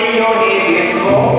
milioni wieczmo,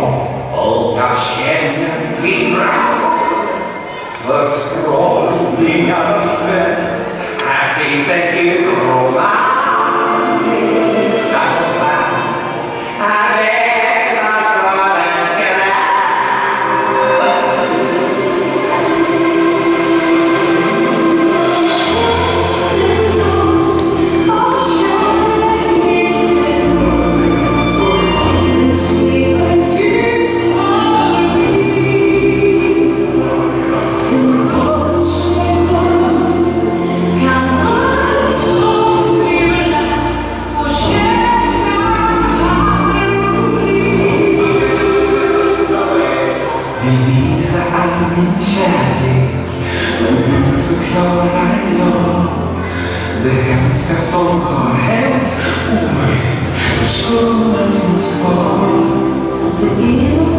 min kärlek. Men hur förklarar jag det hemska som har hänt? Omöjligt, försvunnen finns kvar Det är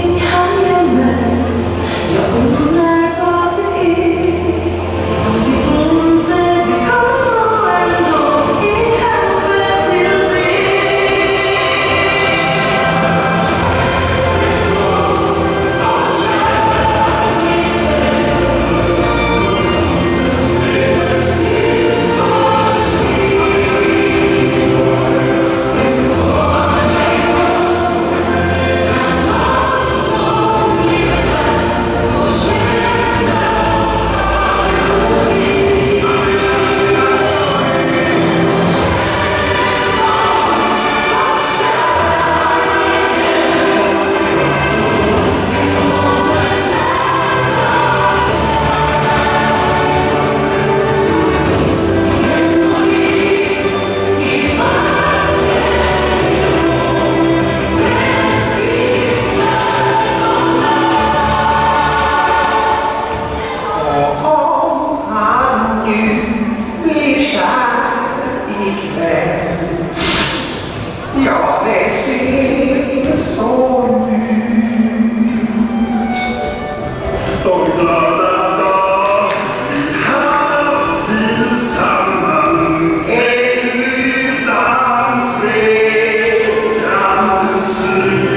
och glada dag vi haft tillsammans en utan tvekan slut.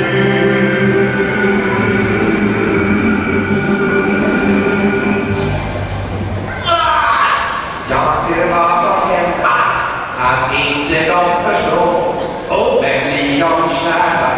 Jag ser vad som händer, kanske inte de förstår, men blir de kära